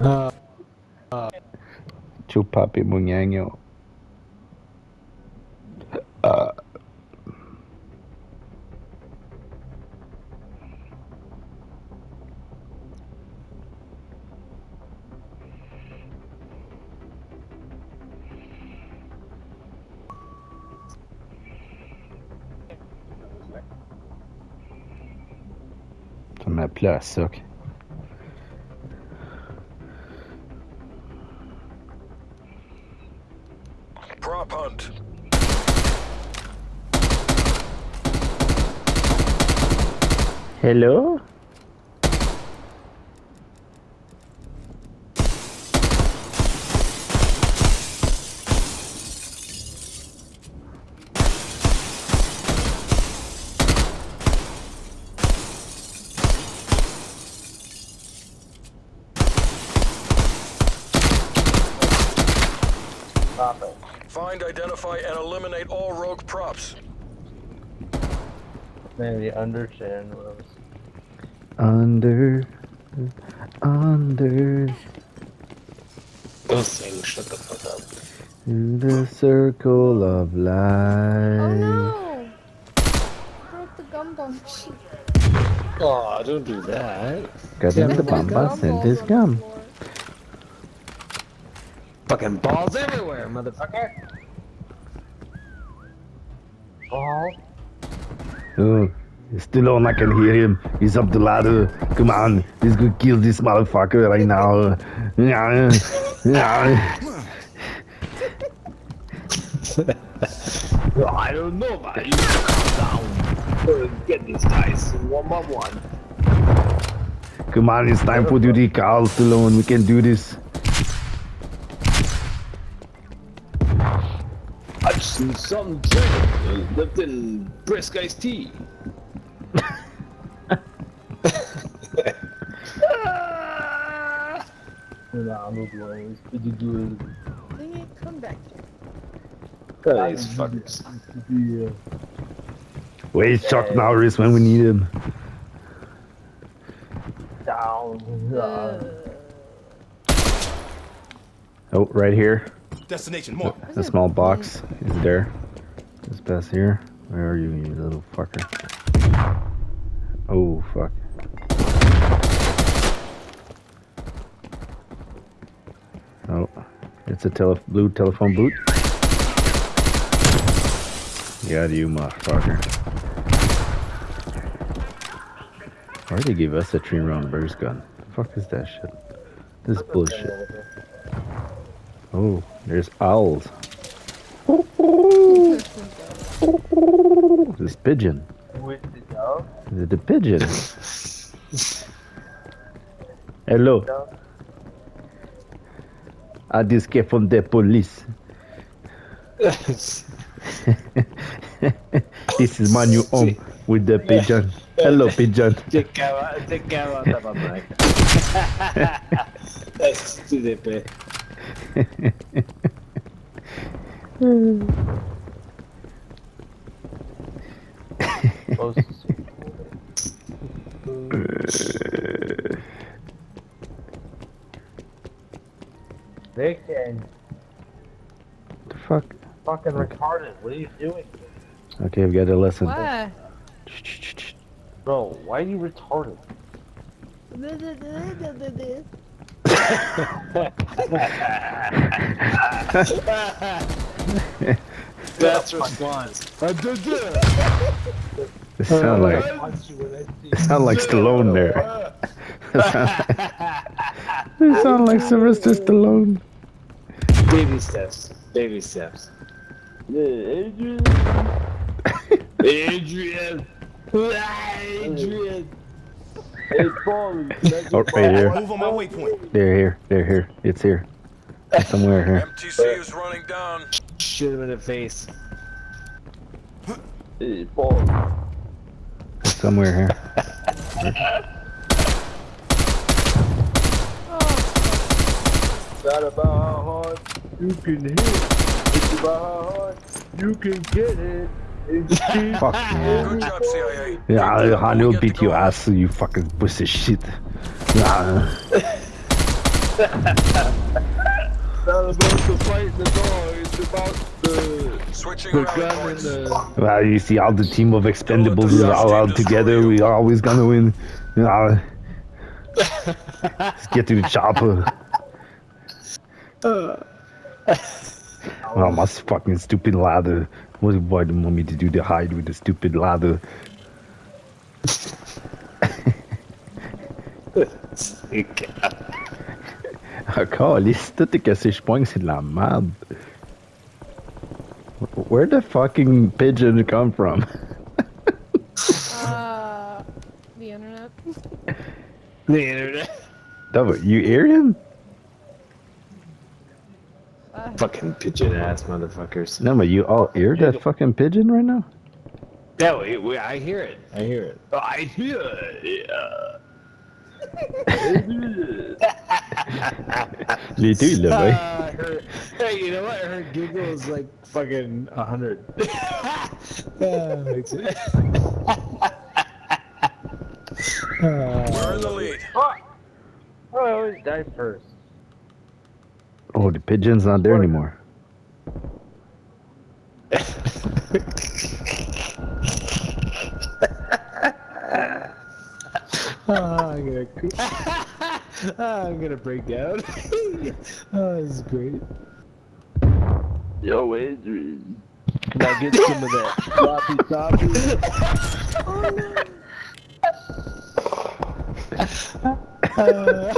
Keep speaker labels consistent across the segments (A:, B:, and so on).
A: Uh, uh.
B: Chupapi Munyanyo. À. Hello?
C: Stop.
D: Find, identify, and eliminate all rogue props.
C: Maybe understand what I was.
B: Under. Under.
A: don't sing. Shut the fuck up.
B: To the circle of
E: Oh
B: life.
E: no! Broke the gumball machine.
A: Oh, don't do that.
B: Goddamn the
A: Yeah,
B: bamba sent his
E: Gumballs on the
B: gum.
A: Fucking balls everywhere, motherfucker.
C: Ball.
B: Oh, still on, I can hear him. He's up the ladder. Come on, he's gonna kill this motherfucker right now. Yeah, yeah.
A: I don't know, you calm down. Get these guys one by one.
B: Come on, it's time for duty, Carl Stallone. We can do this.
A: I just need some drink. Uh, Lipton brisk iced tea.
C: Nah, no blows. Did you do
E: Dang it, come back here.
A: Look these fuckers.
C: it? Yeah.
B: Where's Chuck Norris when we need him?
C: Down. Uh,
B: Oh, right here.
D: Destination mark.
B: The small box is there. Just past here. Where are you, you little fucker? Oh, fuck. Oh, it's a tele blue telephone boot. Got you, motherfucker. Why'd they give us a three round burst gun? The fuck is that shit? This is bullshit. Oh, there's owls. This pigeon.
C: With the dog.
B: Is it a pigeon? Hello,
C: Dog.
B: I just came from the police. this is my new home with the pigeon. Hello, pigeon.
A: Te cago, te cago hasta papá. Estúpido.
C: Close to They can
B: the fuck?
C: fucking retarded. What are you doing?
B: Okay, we gotta listen.
E: Why?
C: Bro, why are you retarded?
A: That's response.
B: It sound like
C: Punch you when I see
B: it sound like Stallone there. it sound like Sylvester Stallone.
A: Baby steps. Baby steps.
C: Adrian.
A: Adrian. Adrian.
C: Hey, Paul.
B: Oh, right here.
D: Move on my waypoint.
B: They're here. They're here. It's here. It's somewhere here.
D: MTC is running down.
A: Shoot him in the face.
C: Hey, Paul.
B: Somewhere here.
E: Oh,
C: Not about how hard you can hit. It's about how hard you can get it. It's cheap.
B: Fuck yeah.
D: Good job, CIA.
B: Yeah, I, I will beat your ass, you fucking pussy shit. Yeah.
C: not about the fight the dog. It's about the
D: Switching
C: the gun and the.
B: Well, you see, all the team of expendables are all out together. We are always gonna win. You know, let's get to the chopper. Uh. Oh, my fucking stupid ladder. What why do you want me to do to hide with the stupid ladder? Calisse, tout est cassé, je pogne, c'est de la merde. Where the fucking pigeon come from?
E: Uh, the internet.
A: The internet.
B: That you hear him?
A: Fucking pigeon ass motherfuckers.
B: No, but you all hear that fucking pigeon right now?
A: Yeah, we, we, I hear it. I hear it. Oh, I hear it. Yeah.
B: Les deux, là, ouais.
A: Uh, her, hey, you know what? Her giggle is like fucking a hundred.
D: We're in the lead.
C: Oh, I always die first.
B: Oh, the pigeon's not there anymore.
A: Oh, I'm gonna, oh, I'm gonna break down. oh, this is great.
C: Yo, Adrian. Can I get some of that sloppy toppy?
B: Oh,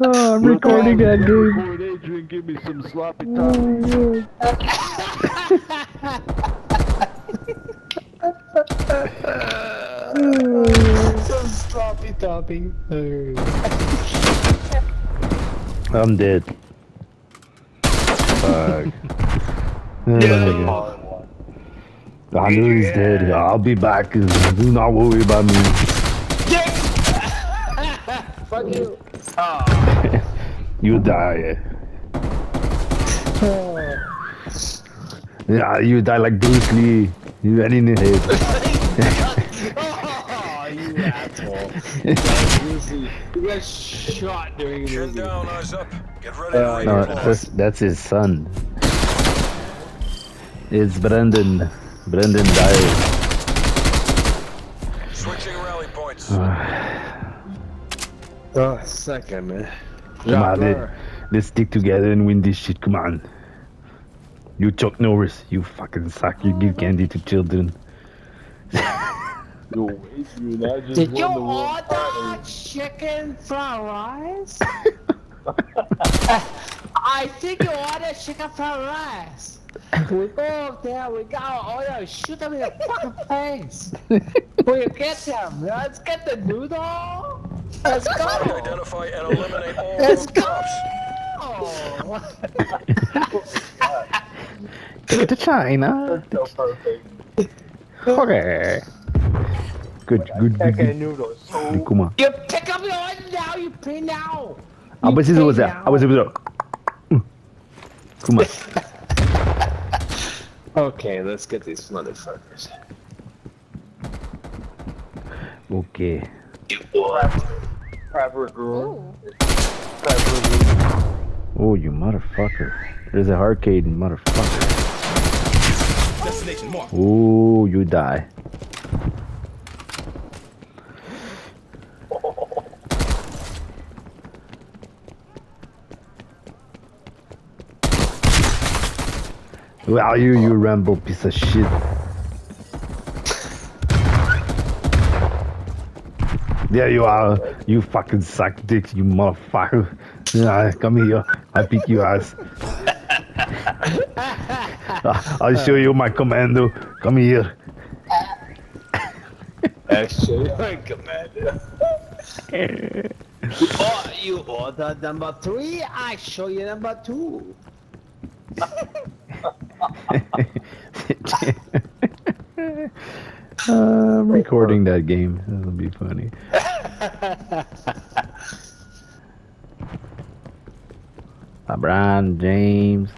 B: Oh, I'm recording that game.
C: Boy, Adrian, give me some sloppy toppy.
A: Oh, so sloppy topping.
B: I'm dead. Fuck. Oh, I knew he's dead. I'll be back. Do not worry about me.
A: Fuck you.
B: You die. Yeah, you die like Bruce Lee. You right in the head.
A: Oh, you asshole. Seriously, you got shot during the
D: Chin
A: movie.
D: down, eyes up. Get ready
A: Uh,
D: to
B: No, that's, that's his son. It's Brendan. Brendan died.
D: Switching rally points.
A: Oh, second, man.
B: Come on, let, let's stick together and win this shit. Come on. You Chuck Norris, you fucking suck. You give candy to children.
C: Yo, Adrian, I just
F: Did you
C: the world
F: order chicken fried rice? I think you ordered chicken fried rice. We go up there, we got order, shoot them in the fucking face. we get them? Let's get the noodle. Let's
D: Try to
F: go.
D: identify and eliminate all
F: Let's
D: rogue
F: go.
D: cops.
B: Take it to China.
C: so perfect.
B: Okay. Good, good, good, good.
C: noodles. So
B: Come.
F: You pick up your order now, you pay now. You
B: but this
F: pay
B: was that.
F: now.
B: I was able to. Come mm. on.
A: Okay, let's get these motherfuckers.
B: Okay.
C: Crab girl.
E: ooh.
B: Oh, you motherfucker. There's a arcade, motherfucker.
D: Destination marked.
B: Oh, you die. Well, you, you ramble piece of shit. There you are, you fucking suck dicks, you motherfucker. Yeah, come here, I beat your ass. I'll show you my commando. Come here.
A: Actually, my commando.
F: Oh, you order number three, I show you number two.
B: Uh, I'm recording that game. That'll be funny. LeBron James.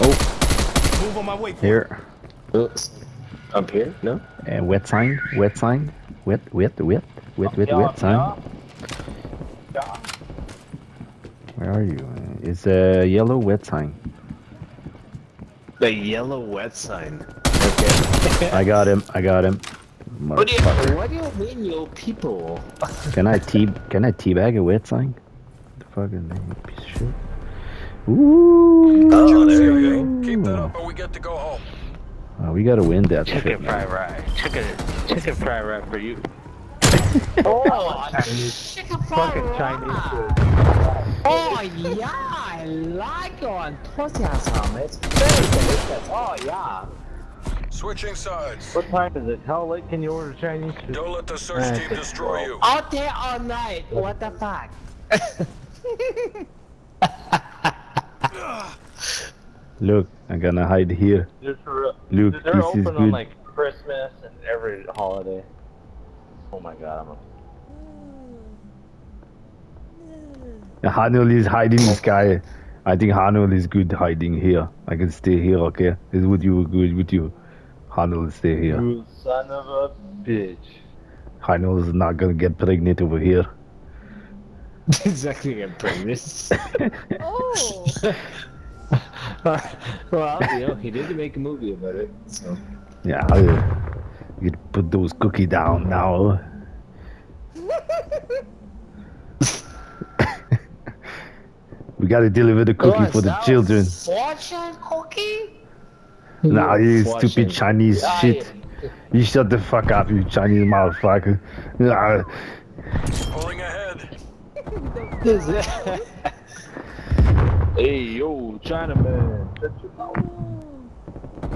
B: Oh.
D: Move on my way.
B: Here.
A: Oops. Up here? No?
B: And wet sign. Wet sign. Wet, wet, wet. wet, wet,
C: Yeah,
B: wet sign.
C: yeah. Yeah.
B: Where are you? It's a yellow wet sign.
A: The yellow wet sign. Okay.
B: I got him. I got him.
F: What do you, what do you mean, you people?
B: Can I tea? Can I teabag a wet sign? The fucking thing, piece of shit. Ooh.
F: Oh, there you go.
D: Keep that up or we get to go home.
B: Oh, we gotta win that
G: Chicken
B: shit.
G: fried
B: man.
G: rice. Chicken, chicken fried rice for you.
F: Oh, chicken fried
C: Fucking Chinese food.
F: Oh yeah, I like your enthusiasm. It's very delicious. Oh yeah.
D: Switching sides.
C: What time is it? How late can you order Chinese food?
D: Don't let the search team destroy you.
F: Out there all night. What the fuck?
B: Look, I'm gonna hide here.
C: Just for,
B: Look,
C: they're
B: this
C: open
B: is
C: on like Christmas and every holiday. Oh my god, I'm a
B: Hanul is hiding this guy. I think Hanul is good hiding here. I can stay here, okay? Is with you good with you? Hanul stay here.
C: you son of a bitch.
B: Hanul is not gonna get pregnant over here.
A: exactly, get pregnant.
E: Oh,
A: well, you know, he did make a movie about it, so.
B: Yeah, you put those cookie down now. we gotta deliver the cookie
F: Oh,
B: for the children.
F: Fortune cookie?
B: Nah, you
A: Fortune.
B: stupid Chinese
F: Yeah,
B: shit. You shut the fuck up, you Chinese motherfucker. Nah,
D: Pulling ahead.
C: Hey yo, Chinaman, shut your mouth.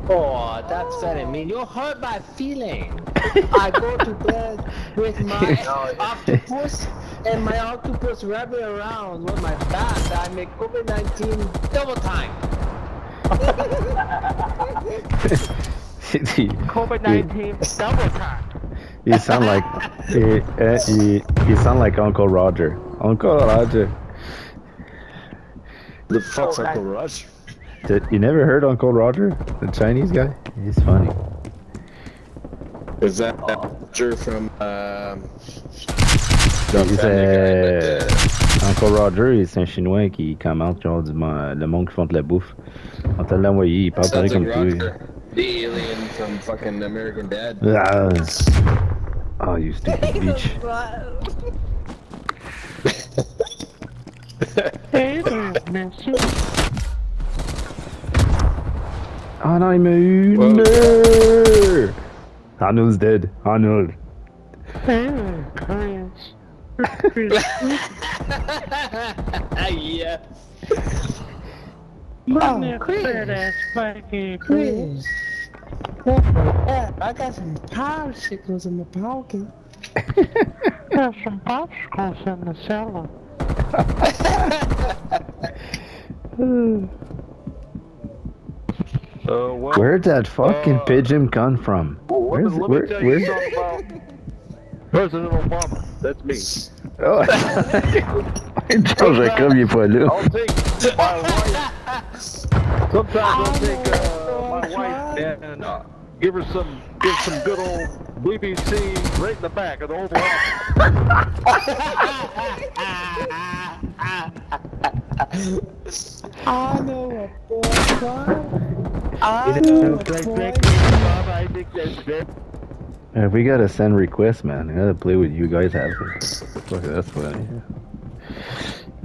F: Oh, that's very mean. You hurt my feeling. I go to bed with my octopus and my octopus wrapping around with my bat. I make COVID-19 double time.
G: COVID nineteen double time.
B: you sound like you, uh, you, you sound like Uncle Roger. Uncle Roger.
A: The fuck's Uncle Roger?
B: Did- You never heard Uncle Roger, the Chinese guy? He's funny.
A: Is that that Roger from, um...
B: Euh, Uncle Roger, c'est un Chinois qui commente genre du mo- le monde qui font de la bouffe. On te l'a envoyé, il parle pareil comme.
A: Roger, the alien from fucking American Dad.
B: Ah. Oh, you stupid bitch. I'm a winner! Arnold's dead. Arnold.
F: Yeah.
E: oh, Chris. Chris.
F: Yeah, I got some popsicles in my pocket.
G: Got some popsicles in the cellar.
C: Uh, well,
B: Where'd that fucking
C: Uh,
B: pigeon come from? Where's where,
C: tell
B: where?
C: you something about President Obama. That's me.
B: Oh. Charles Jacob, il est pas là.
C: I'll take my wife. Sometimes I'll take uh, my wife and uh, give her some, give some good old BBC right in the back of the Oval Office.
F: I know a boy. I know
C: know,
F: a
C: quite
F: boy.
C: frankly, I think that's very
B: We gotta send requests, man. I gotta play with you guys have Fuck, that's funny.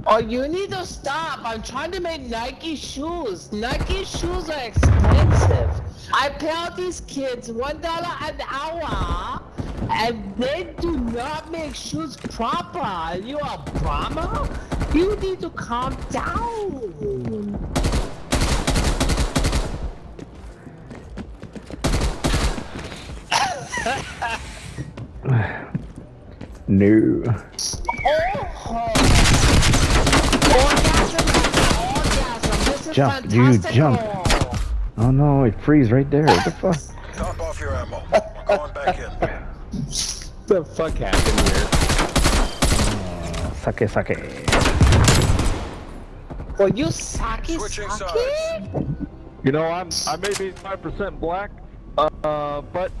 F: Oh, you need to stop. I'm trying to make Nike shoes. Nike shoes are expensive. I pay all these kids one dollar an hour, and they do not make shoes proper. You a Brahma? You need to calm down.
B: No.
F: Oh, orgasm after orgasm. This is
B: Jump, dude, jump. Oh no, it freeze right there. What the fuck?
D: Top off your ammo. We're going back in.
A: What the fuck happened here?
B: Sake, sake.
F: Well, you sucky
D: Switching
F: sucky?
C: You know, I'm I may be five percent black, uh, but